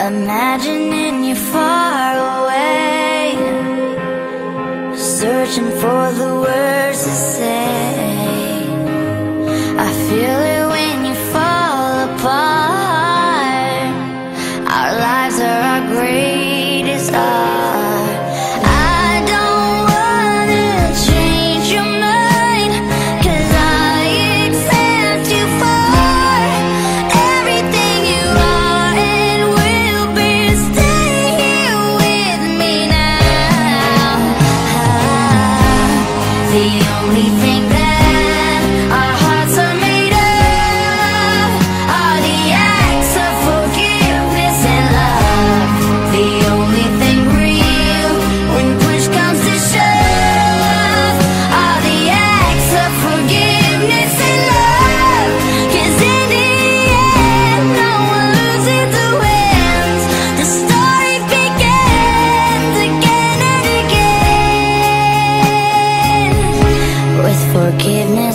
Imagining you far away Searching for the words to say. I feel it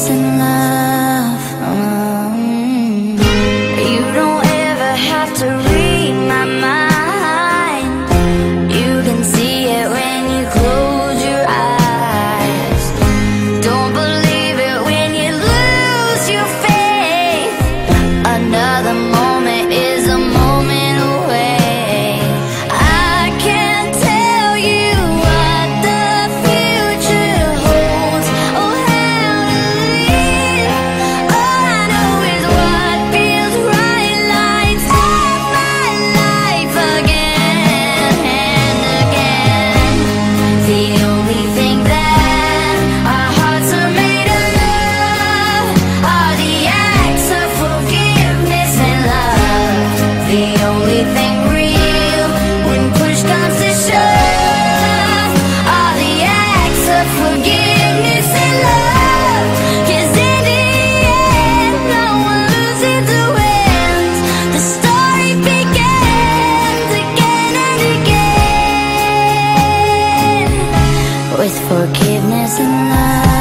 in light. forgiveness and love.